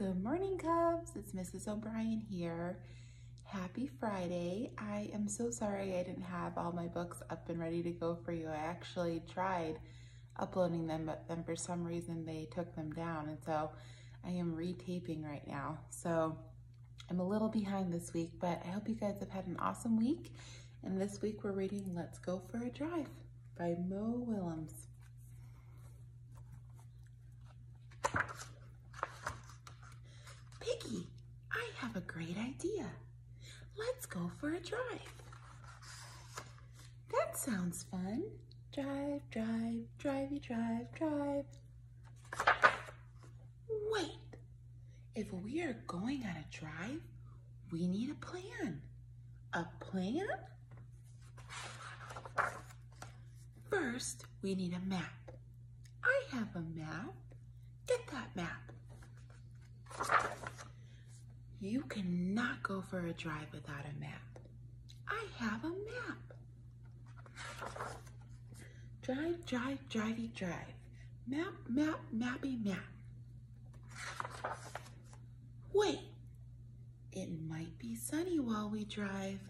Good morning, Cubs. It's Mrs. O'Brien here. Happy Friday. I am so sorry I didn't have all my books up and ready to go for you. I actually tried uploading them, but then for some reason they took them down. And so I am retaping right now. So I'm a little behind this week, but I hope you guys have had an awesome week. And this week we're reading Let's Go for a Drive by Mo Willems. Piggy, I have a great idea. Let's go for a drive. That sounds fun. Drive, drive, drivey, drive, drive. Wait, if we are going on a drive, we need a plan. A plan? First, we need a map. I have a map. Get that map. You cannot go for a drive without a map. I have a map. Drive, drive, drivey, drive. Map, map, mappy, map. Wait, it might be sunny while we drive.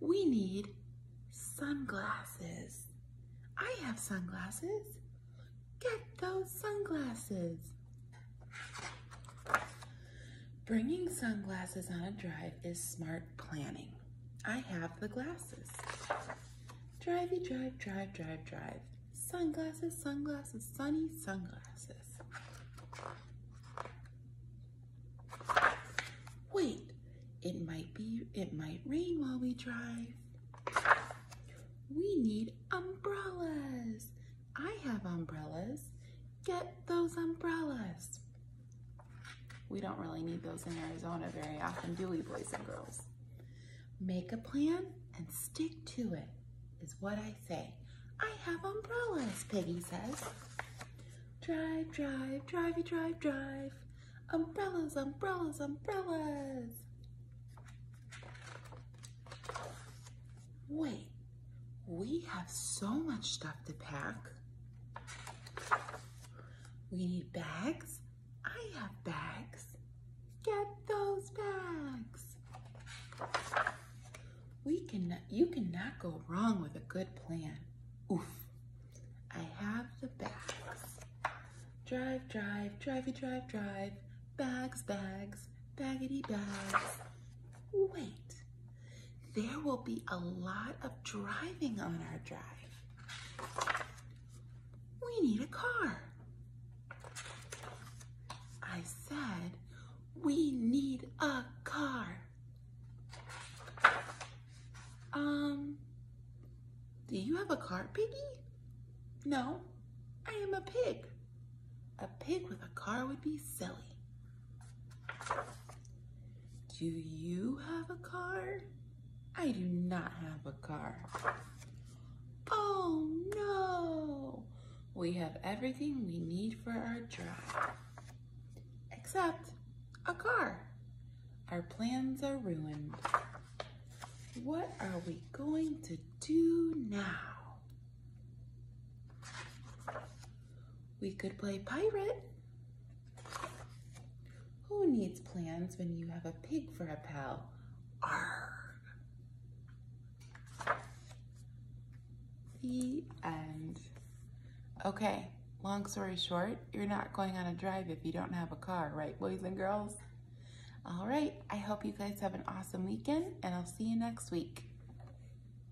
We need sunglasses. I have sunglasses. Get those sunglasses. Bringing sunglasses on a drive is smart planning. I have the glasses. Drivey, drive, drive, drive, drive. Sunglasses, sunglasses, sunny sunglasses. Wait, it might be, it might rain while we drive. We need umbrellas. I have umbrellas. Get those umbrellas. Need those in Arizona very often, do we, boys and girls? Make a plan and stick to it, is what I say. I have umbrellas, Piggy says. Drive, drive, drivey, drive, drive. Umbrellas, umbrellas, umbrellas. Wait, we have so much stuff to pack. We need bags. I have bags. Get those bags. We can, you cannot go wrong with a good plan. Oof. I have the bags. Drive, drive, drivey, drive, drive. Bags, bags, baggity bags. Wait, there will be a lot of driving on our drive. We need a car. I said, we need a car. Um, do you have a car, Piggy? No, I am a pig. A pig with a car would be silly. Do you have a car? I do not have a car. Oh no! We have everything we need for our drive. Except a car. Our plans are ruined. What are we going to do now? We could play pirate. Who needs plans when you have a pig for a pal? Arr. The end. Okay, long story short, you're not going on a drive if you don't have a car, right, boys and girls? All right, I hope you guys have an awesome weekend, and I'll see you next week.